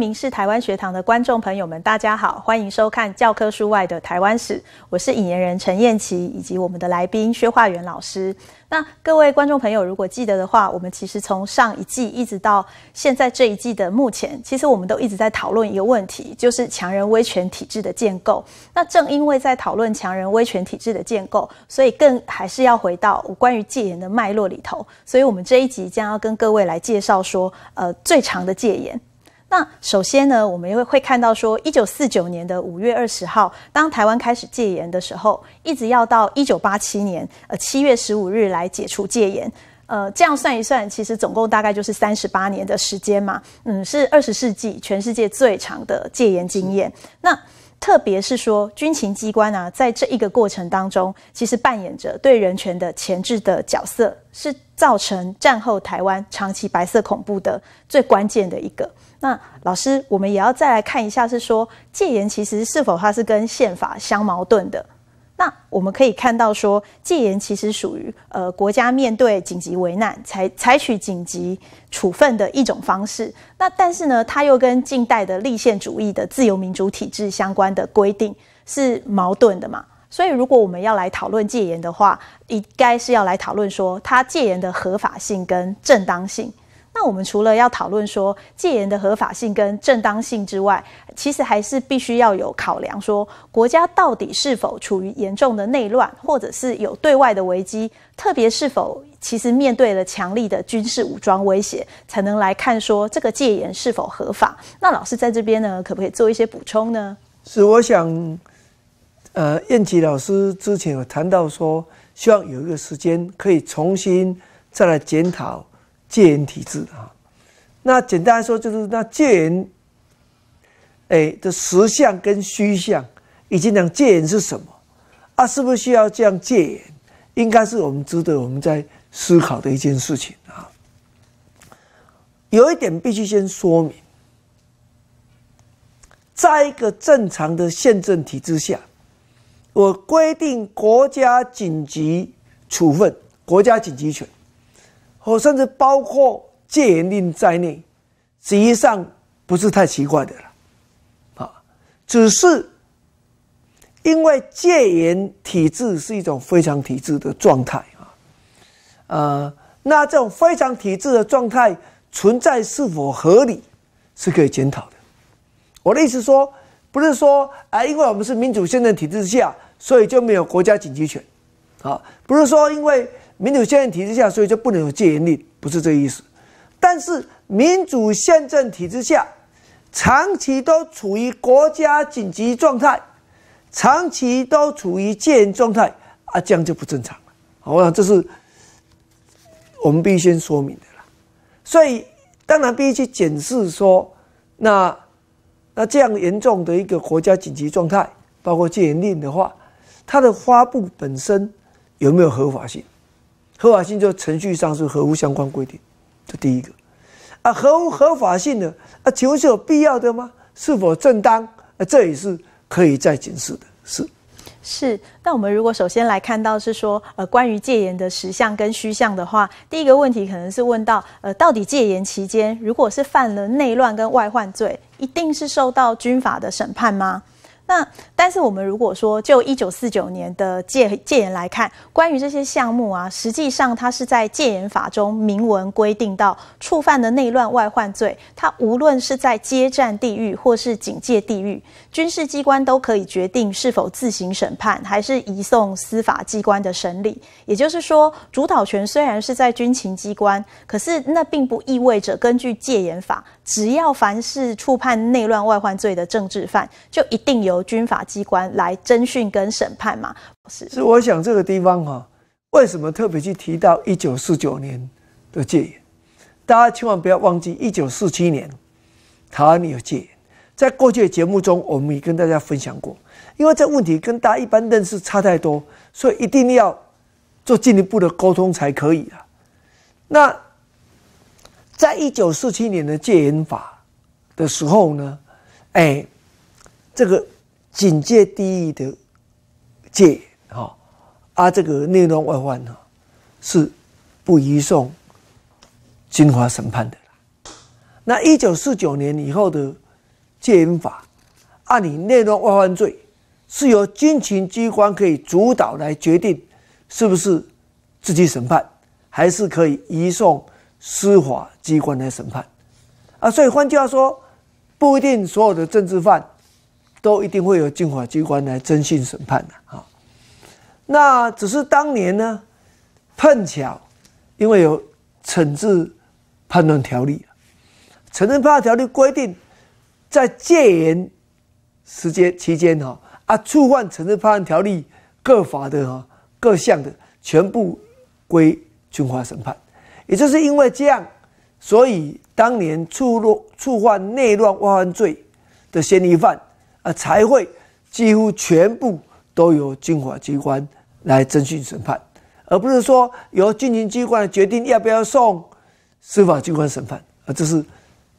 明视台湾学堂的观众朋友们，大家好，欢迎收看教科书外的台湾史。我是引言人陈燕琪，以及我们的来宾薛化元老师。那各位观众朋友，如果记得的话，我们其实从上一季一直到现在这一季的目前，其实我们都一直在讨论一个问题，就是强人威权体制的建构。那正因为在讨论强人威权体制的建构，所以更还是要回到关于戒严的脉络里头。所以我们这一集将要跟各位来介绍说，呃，最长的戒严。那首先呢，我们会会看到说，一九四九年的五月二十号，当台湾开始戒严的时候，一直要到一九八七年呃七月十五日来解除戒严，呃，这样算一算，其实总共大概就是三十八年的时间嘛，嗯，是二十世纪全世界最长的戒严经验。那特别是说，军情机关啊，在这一个过程当中，其实扮演着对人权的前置的角色，是造成战后台湾长期白色恐怖的最关键的一个。那老师，我们也要再来看一下，是说戒严其实是否它是跟宪法相矛盾的？那我们可以看到说，戒严其实属于呃国家面对紧急危难采采取紧急处分的一种方式。那但是呢，它又跟近代的立宪主义的自由民主体制相关的规定是矛盾的嘛？所以如果我们要来讨论戒严的话，应该是要来讨论说它戒严的合法性跟正当性。那我们除了要讨论说戒严的合法性跟正当性之外，其实还是必须要有考量，说国家到底是否处于严重的内乱，或者是有对外的危机，特别是否其实面对了强力的军事武装威胁，才能来看说这个戒严是否合法。那老师在这边呢，可不可以做一些补充呢？是，我想，呃，燕琪老师之前有谈到说，希望有一个时间可以重新再来检讨。戒严体制啊，那简单来说就是那戒严，哎的实相跟虚相，以及讲戒严是什么啊？是不是需要这样戒严？应该是我们值得我们在思考的一件事情啊。有一点必须先说明，在一个正常的宪政体制下，我规定国家紧急处分、国家紧急权。或甚至包括戒严令在内，实际上不是太奇怪的了，啊，只是因为戒严体制是一种非常体制的状态啊，呃，那这种非常体制的状态存在是否合理，是可以检讨的。我的意思说，不是说啊，因为我们是民主宪政体制下，所以就没有国家紧急权，啊，不是说因为。民主宪政体制下，所以就不能有戒严令，不是这个意思。但是民主宪政体制下，长期都处于国家紧急状态，长期都处于戒严状态啊，这样就不正常了。我想这是我们必须先说明的啦。所以当然必须去检视说，那那这样严重的一个国家紧急状态，包括戒严令的话，它的发布本身有没有合法性？合法性就程序上是合乎相关规定，这第一个啊，合乎合法性的啊，请问是有必要的吗？是否正当？啊，这也是可以再检视的，是是。那我们如果首先来看到是说，呃，关于戒严的实相跟虚相的话，第一个问题可能是问到，呃，到底戒严期间如果是犯了内乱跟外患罪，一定是受到军法的审判吗？那但是我们如果说就一九四九年的戒戒严来看，关于这些项目啊，实际上它是在戒严法中明文规定到触犯的内乱外患罪，它无论是在接战地域或是警戒地域，军事机关都可以决定是否自行审判，还是移送司法机关的审理。也就是说，主导权虽然是在军情机关，可是那并不意味着根据戒严法，只要凡是触犯内乱外患罪的政治犯，就一定由军法机关来侦讯跟审判嘛？是是，我想这个地方哈，为什么特别去提到一九四九年的戒严？大家千万不要忘记，一九四七年台湾有戒严，在过去的节目中，我们也跟大家分享过。因为这问题跟大家一般认识差太多，所以一定要做进一步的沟通才可以啊。那在一九四七年的戒严法的时候呢，哎，这个。警戒第一的戒哈，啊，这个内乱外患呢，是不移送军法审判的那一九四九年以后的戒严法，按你内乱外患罪，是由军情机关可以主导来决定是不是自己审判，还是可以移送司法机关来审判。啊，所以换句话说，不一定所有的政治犯都一定会有军法机关来侦讯审判的啊。那只是当年呢，碰巧因为有惩治判断条例。惩治判断条例规定，在戒严时间期间哈啊，触犯惩治判断条例各法的哈各项的，全部归军法审判。也就是因为这样，所以当年触落触犯内乱外患罪的嫌疑犯啊，才会几乎全部都由军法机关来征讯审判，而不是说由军情机关决定要不要送司法机关审判啊，这是。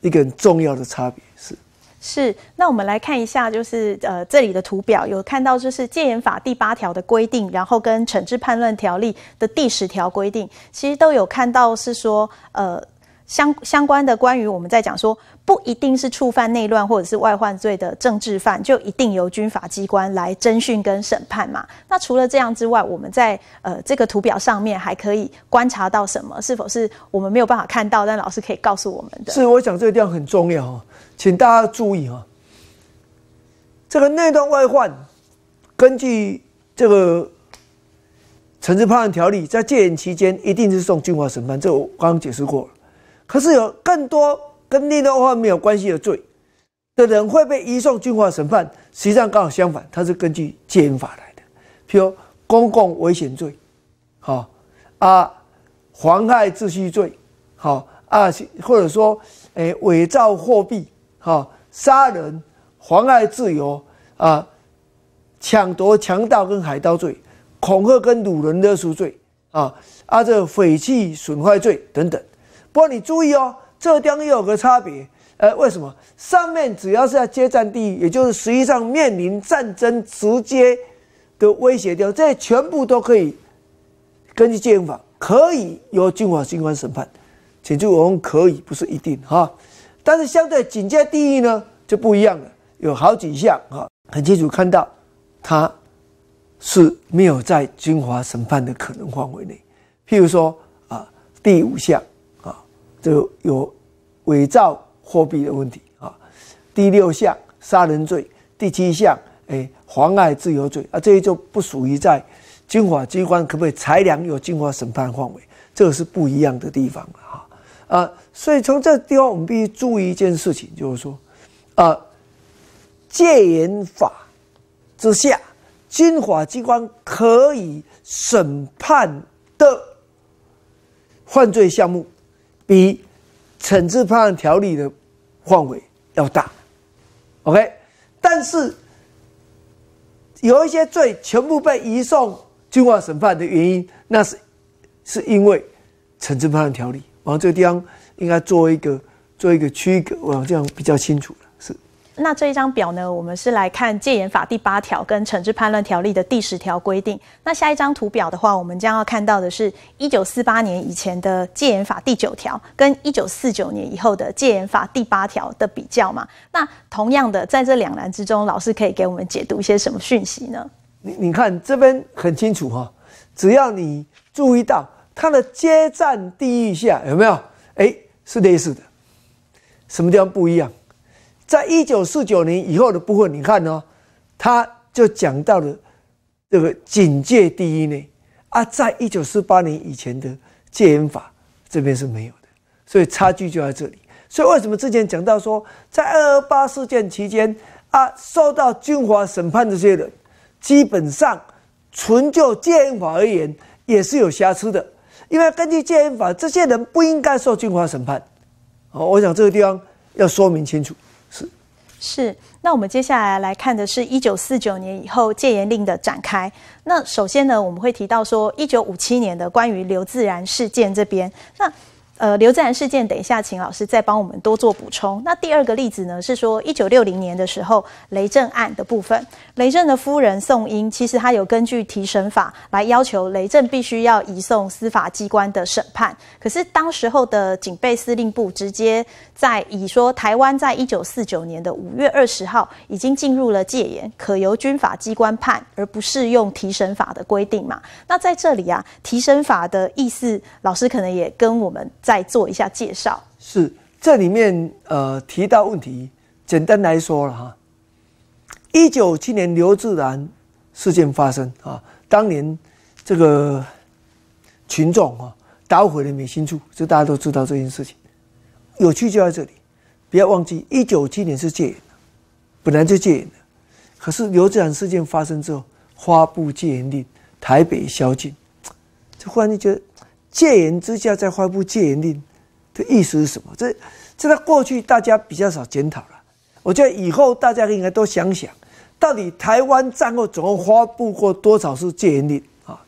一个很重要的差别是，是那我们来看一下，就是呃这里的图表有看到，就是戒严法第八条的规定，然后跟惩治叛乱条例的第十条规定，其实都有看到是说呃。相相关的关于我们在讲说，不一定是触犯内乱或者是外患罪的政治犯，就一定由军法机关来侦讯跟审判嘛？那除了这样之外，我们在呃这个图表上面还可以观察到什么？是否是我们没有办法看到，但老师可以告诉我们的？是，我想这个地方很重要哈，请大家注意哈，这个内乱外患，根据这个惩治判案条例，在戒严期间一定是送军法审判，这我刚刚解释过了。可是有更多跟内乱外患没有关系的罪的人会被移送军法审判，实际上刚好相反，它是根据戒严法来的。譬如公共危险罪，好啊，妨害秩序罪，好啊，或者说诶伪造货币，好杀人、妨碍自由啊、抢夺、强盗跟海盗罪、恐吓跟掳人勒赎罪啊啊这匪器损坏罪等等。不过你注意哦，浙江又有个差别，呃，为什么？上面只要是在接战地域，也就是实际上面临战争直接的威胁掉，这全部都可以根据戒严法，可以由军法机关审判。请注意，我们可以不是一定哈。但是相对警戒地域呢就不一样了，有好几项哈，很清楚看到他是没有在军法审判的可能范围内。譬如说啊，第五项。就有伪造货币的问题啊，第六项杀人罪，第七项哎妨碍自由罪啊，这些就不属于在军法机关可不可以裁量有军法审判范围，这个是不一样的地方了哈啊，所以从这地方我们必须注意一件事情，就是说啊，戒严法之下，军法机关可以审判的犯罪项目。比惩治判案条例的范围要大，OK，但是有一些罪全部被移送军法审判的原因，那是是因为惩治判案条例。往这个地方应该做一个做一个区隔，我这样比较清楚了。是那这一张表呢，我们是来看戒严法第八条跟惩治叛乱条例的第十条规定。那下一张图表的话，我们将要看到的是一九四八年以前的戒严法第九条跟一九四九年以后的戒严法第八条的比较嘛。那同样的，在这两栏之中，老师可以给我们解读一些什么讯息呢？你你看这边很清楚哈，只要你注意到它的接战地域下有没有？哎，是类似的，什么地方不一样？在一九四九年以后的部分，你看呢，他就讲到了这个警戒第一呢啊，在一九四八年以前的戒严法这边是没有的，所以差距就在这里。所以为什么之前讲到说，在二二八事件期间啊，受到军法审判这些人，基本上纯就戒严法而言也是有瑕疵的，因为根据戒严法，这些人不应该受军法审判。好，我想这个地方要说明清楚。是，那我们接下来来看的是一九四九年以后戒严令的展开。那首先呢，我们会提到说一九五七年的关于刘自然事件这边。那呃，刘自然事件，等一下请老师再帮我们多做补充。那第二个例子呢，是说一九六零年的时候，雷震案的部分，雷震的夫人宋英，其实他有根据提审法来要求雷震必须要移送司法机关的审判。可是当时候的警备司令部直接在以说，台湾在一九四九年的五月二十号已经进入了戒严，可由军法机关判，而不适用提审法的规定嘛？那在这里啊，提审法的意思，老师可能也跟我们。再做一下介绍。是这里面呃提到问题，简单来说了哈。一九七年刘志然事件发生啊，当年这个群众啊捣毁了美心处，这大家都知道这件事情。有趣就在这里，不要忘记一九七年是戒严的，本来就戒严的。可是刘志然事件发生之后，发布戒严令，台北宵禁，这忽然就觉得。戒严之下再发布戒严令的意思是什么？这这在过去大家比较少检讨了。我觉得以后大家应该都想想，到底台湾战后总共发布过多少次戒严令啊？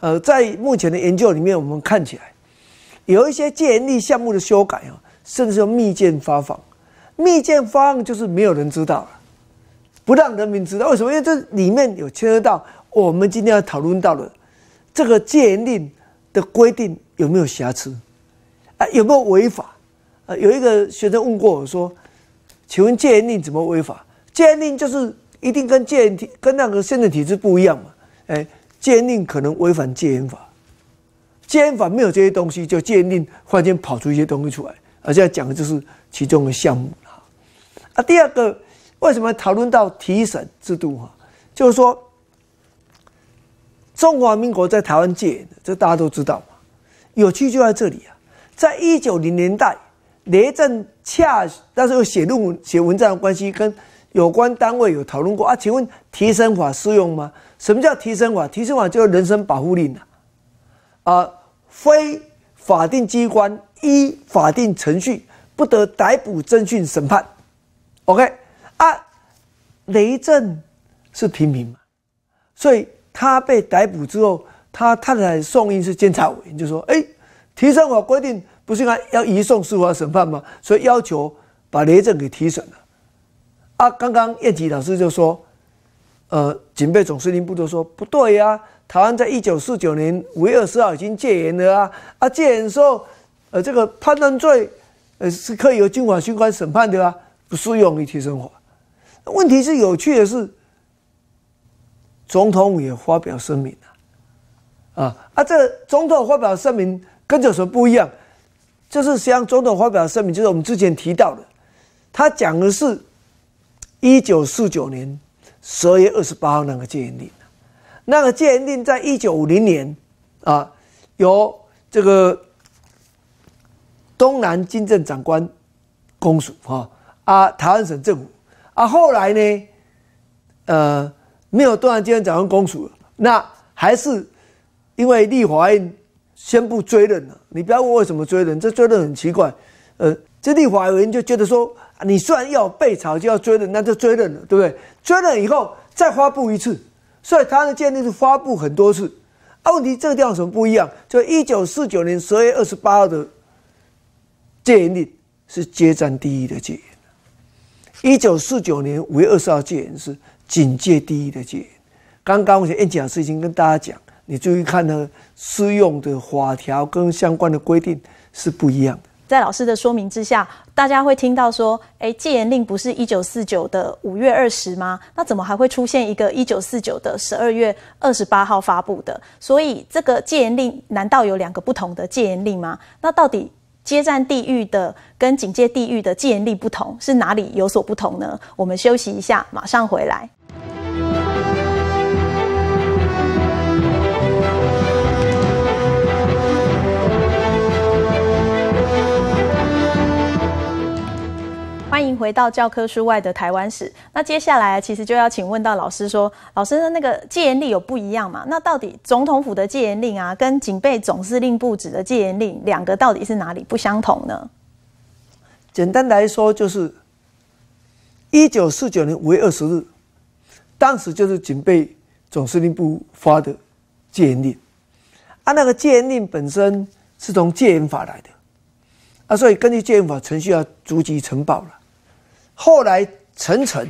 呃，在目前的研究里面，我们看起来有一些戒严令项目的修改啊，甚至用密件发放。密件发放就是没有人知道了，不让人民知道。为什么？因为这里面有牵涉到我们今天要讨论到的这个戒严令。的规定有没有瑕疵？啊，有没有违法？啊，有一个学生问过我说：“请问戒严令怎么违法？戒严令就是一定跟戒严体跟那个宪政体制不一样嘛？哎，戒严令可能违反戒严法，戒严法没有这些东西，就戒严令忽然间跑出一些东西出来，而现在讲的就是其中的项目啊，第二个，为什么讨论到提审制度？哈，就是说。中华民国在台湾戒严的，这大家都知道嘛。有趣就在这里啊，在一九零年代，雷震恰那时候写论文、写文章的关系，跟有关单位有讨论过啊。请问提升法适用吗？什么叫提升法？提升法就是人身保护令啊，啊，非法定机关依法定程序不得逮捕、侦讯、审判。OK 啊，雷震是平民嘛，所以。他被逮捕之后，他太太宋英是监察委员，就说：“哎，提审法规定不是应该要移送司法审判吗？所以要求把雷震给提审了。”啊，刚刚叶吉老师就说：“呃，警备总司令部都说不对呀，台湾在一九四九年五月二十号已经戒严了啊，啊，戒严时候，呃，这个叛乱罪，呃，是可以由军法机关审判的啊，不适用于提审法。问题是有趣的是。”总统也发表声明了，啊啊！这总统发表声明跟这有什么不一样？就是实际上总统发表声明，就是我们之前提到的，他讲的是一九四九年十二月二十八号那个戒严令，那个戒严令在一九五零年啊，由这个东南军政长官公署哈啊台湾省政府啊，后来呢，呃。没有断案今天讲完公署，那还是因为立法院宣布追认了。你不要问为什么追认，这追认很奇怪。呃，这立法院就觉得说，你虽然要被查就要追认，那就追认了，对不对？追认以后再发布一次，所以他的鉴定是发布很多次。啊，问题这个地方有什么不一样？就一九四九年十二月二十八号的戒严令是接战第一的戒严，一九四九年五月二十号戒严是。警戒第一的戒，刚刚我讲演讲时已经跟大家讲，你注意看呢，适用的法条跟相关的规定是不一样的。在老师的说明之下，大家会听到说，哎，戒严令不是一九四九的五月二十吗？那怎么还会出现一个一九四九的十二月二十八号发布的？所以这个戒严令难道有两个不同的戒严令吗？那到底？接战地域的跟警戒地域的戒严令不同，是哪里有所不同呢？我们休息一下，马上回来。欢迎回到教科书外的台湾史。那接下来其实就要请问到老师说，老师的那个戒严令有不一样嘛？那到底总统府的戒严令啊，跟警备总司令部指的戒严令，两个到底是哪里不相同呢？简单来说，就是一九四九年五月二十日，当时就是警备总司令部发的戒严令。啊，那个戒严令本身是从戒严法来的，啊，所以根据戒严法程序要逐级呈报了。后来陈诚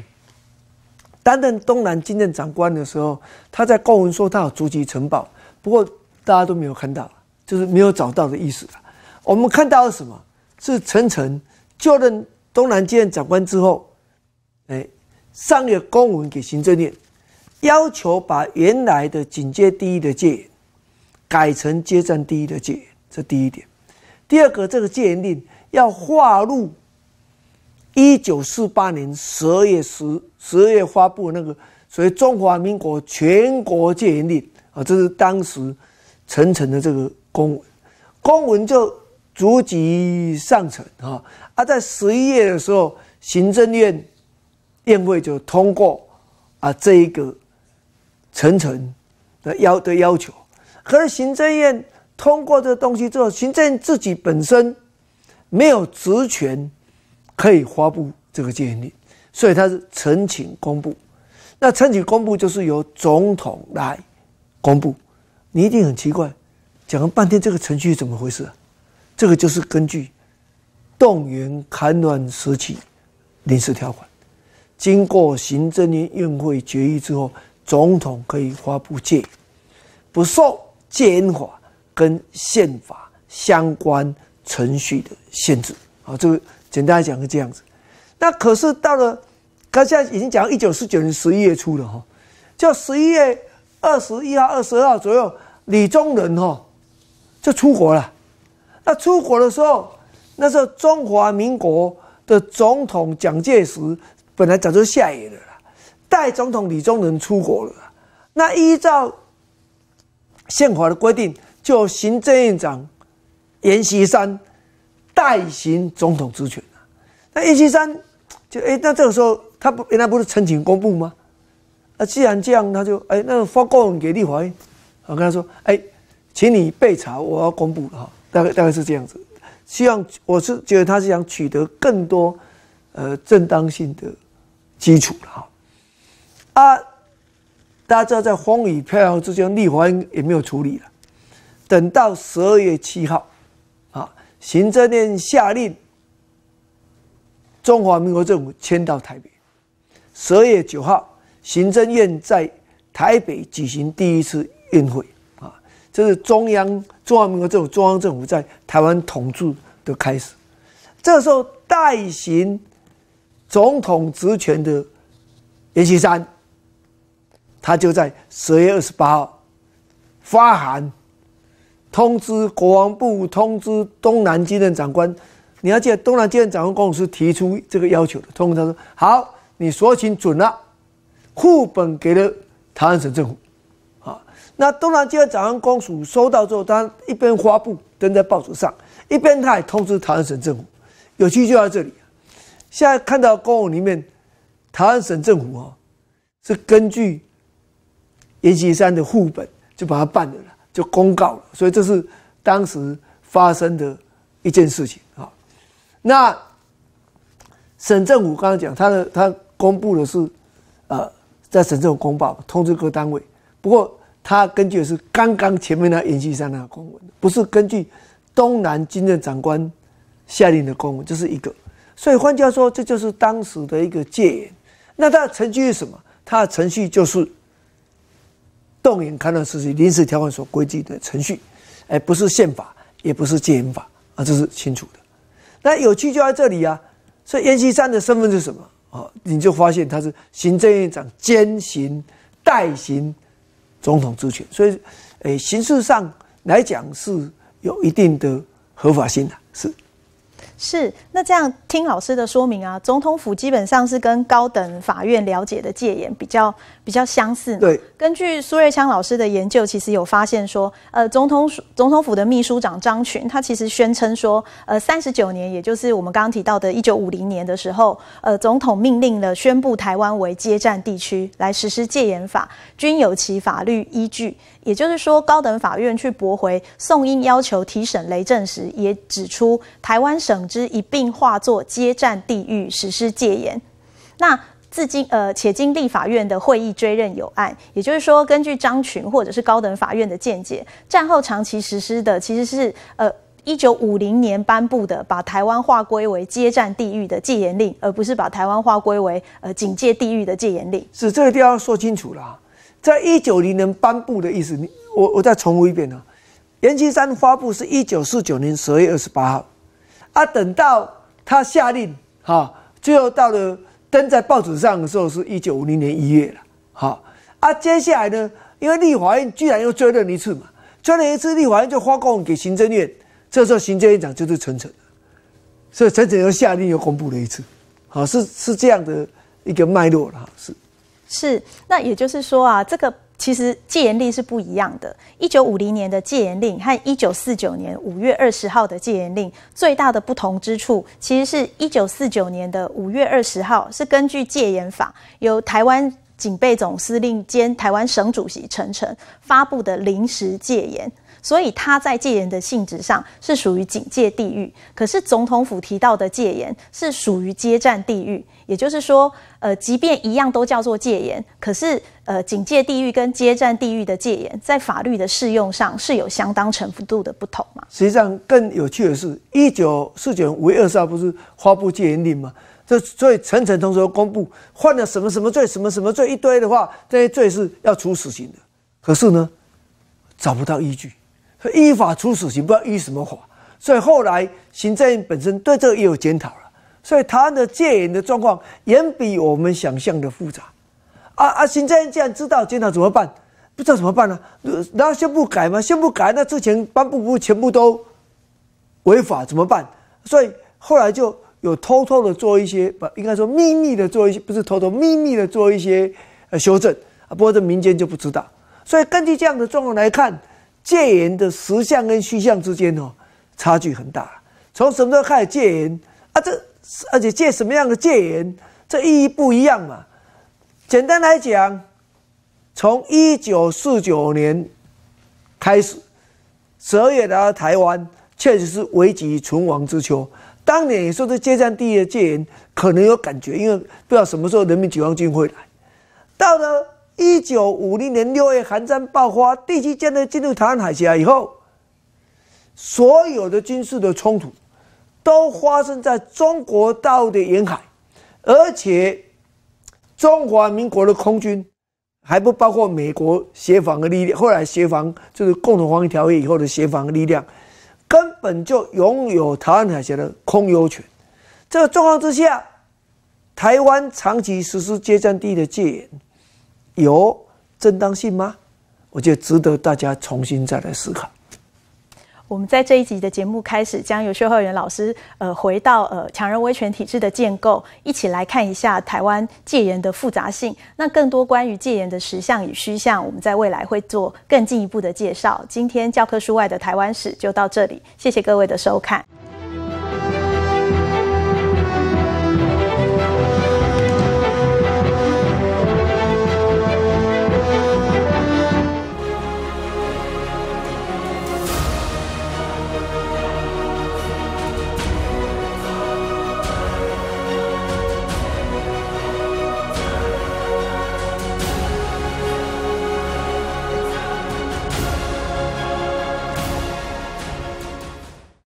担任东南军政长官的时候，他在公文说他有逐级呈报，不过大家都没有看到，就是没有找到的意思我们看到了什么？是陈诚就任东南军政长官之后，哎，上了公文给行政院，要求把原来的警戒第一的戒严改成接战第一的戒严，这第一点。第二个，这个戒严令要划入。一九四八年十二月十十二月发布那个所谓中华民国全国戒严令啊，这是当时陈诚的这个公文，公文就逐级上呈啊。啊，在十一月的时候，行政院院会就通过啊这一个陈诚的要的要求。可是行政院通过这东西之后，行政自己本身没有职权。可以发布这个戒严令，所以他是呈请公布。那呈请公布就是由总统来公布。你一定很奇怪，讲了半天这个程序怎么回事？这个就是根据动员戡乱时期临时条款，经过行政院院会决议之后，总统可以发布戒，不受戒严法跟宪法相关程序的限制。啊，这个。简单来讲是这样子，那可是到了，他现在已经讲一九四九年十一月初了哈，就十一月二十一号、二十二号左右，李宗仁哈就出国了。那出国的时候，那时候中华民国的总统蒋介石本来早就下野了啦，代总统李宗仁出国了。那依照宪法的规定，就行政院长阎锡山。代行总统职权那叶锡山就哎，那这个时候他不原来不是申请公布吗？啊，既然这样，他就哎，那个发公文给立法院，我跟他说，哎，请你备查，我要公布了哈，大概大概是这样子。希望我是觉得他是想取得更多呃正当性的基础了哈。啊，大家知道在风雨飘摇之间，立法院也没有处理了，等到十二月七号。行政院下令，中华民国政府迁到台北。十二月九号，行政院在台北举行第一次院会啊，这是中央中华民国政府中央政府在台湾统治的开始。这时候，代行总统职权的阎锡山，他就在十月二十八号发函。通知国防部，通知东南经任长官。你要记得，东南经任长官公司提出这个要求的。通知他说：“好，你说清准了，副本给了台湾省政府。”啊，那东南经任长官公署收到之后，他一边发布登在报纸上，一边他也通知台湾省政府。有趣就在这里，现在看到公文里面，台湾省政府啊，是根据阎锡山的副本就把它办了。就公告了，所以这是当时发生的一件事情啊。那省政府刚刚讲，他的他公布的是，呃，在省政府公报通知各单位。不过他根据的是刚刚前面那延续上那个公文，不是根据东南军政长官下令的公文，这是一个。所以换句话说，这就是当时的一个戒严。那它的程序是什么？它的程序就是。动员戡乱时期临时条款所规定的程序，哎，不是宪法，也不是戒严法啊，这是清楚的。那有趣就在这里啊，所以阎锡山的身份是什么啊？你就发现他是行政院长兼行代行总统职权，所以，哎，形式上来讲是有一定的合法性的，是。是，那这样听老师的说明啊，总统府基本上是跟高等法院了解的戒严比较比较相似。对，根据苏瑞昌老师的研究，其实有发现说，呃，总统总统府的秘书长张群，他其实宣称说，呃，三十九年，也就是我们刚刚提到的一九五零年的时候，呃，总统命令了宣布台湾为接战地区，来实施戒严法，均有其法律依据。也就是说，高等法院去驳回宋英要求提审雷震时，也指出台湾省之一并化作接战地域实施戒严。那至今呃，且经立法院的会议追认有案。也就是说，根据张群或者是高等法院的见解，战后长期实施的其实是呃。一九五零年颁布的把台湾划归为接战地域的戒严令，而不是把台湾划归为呃警戒地域的戒严令。是这个地方说清楚了，在一九零年颁布的意思，你我我再重复一遍啊。阎锡山发布是一九四九年十二月二十八号，啊，等到他下令哈，最后到了登在报纸上的时候是一九五零年一月了，好啊，接下来呢，因为立法院居然又追认一次嘛。追了一次，立法院就发公文给行政院，这时候行政院长就是陈诚，所以陈诚又下令又公布了一次，好是是这样的一个脉络了，是是，那也就是说啊，这个其实戒严令是不一样的。一九五零年的戒严令和一九四九年五月二十号的戒严令最大的不同之处，其实是一九四九年的五月二十号是根据戒严法由台湾。警备总司令兼台湾省主席陈诚发布的临时戒严，所以他在戒严的性质上是属于警戒地域。可是总统府提到的戒严是属于接战地域，也就是说，呃，即便一样都叫做戒严，可是呃，警戒地域跟接战地域的戒严在法律的适用上是有相当程度的不同嘛？实际上更有趣的是，一九四九年五月二十号不是发布戒严令吗？这所以层层同时公布犯了什么什么罪，什么什么罪一堆的话，这些罪是要处死刑的。可是呢，找不到依据，依法处死刑不知道依什么法。所以后来行政院本身对这个也有检讨了。所以台湾的戒严的状况远比我们想象的复杂。啊啊！行政院既然知道检讨怎么办？不知道怎么办呢？然后先不改吗？先不改，那之前颁布不全部都违法怎么办？所以后来就。有偷偷的做一些，不应该说秘密的做一些，不是偷偷秘密的做一些呃修正啊。不过这民间就不知道，所以根据这样的状况来看，戒严的实相跟虚相之间哦差距很大。从什么时候开始戒严啊？这而且戒什么样的戒严，这意义不一样嘛。简单来讲，从一九四九年开始，十二月来到台湾，确实是危急存亡之秋。当年也说这接战地的戒严可能有感觉，因为不知道什么时候人民解放军会来。到了一九五零年六月，寒战爆发，第七舰队进入台湾海峡以后，所有的军事的冲突都发生在中国大陆的沿海，而且中华民国的空军还不包括美国协防的力量，后来协防就是共同防御条约以后的协防力量。根本就拥有台湾海峡的空优权，这个状况之下，台湾长期实施接战地的戒严，有正当性吗？我觉得值得大家重新再来思考。我们在这一集的节目开始，将由薛浩元老师呃回到呃强人威权体制的建构，一起来看一下台湾戒严的复杂性。那更多关于戒严的实相与虚相，我们在未来会做更进一步的介绍。今天教科书外的台湾史就到这里，谢谢各位的收看。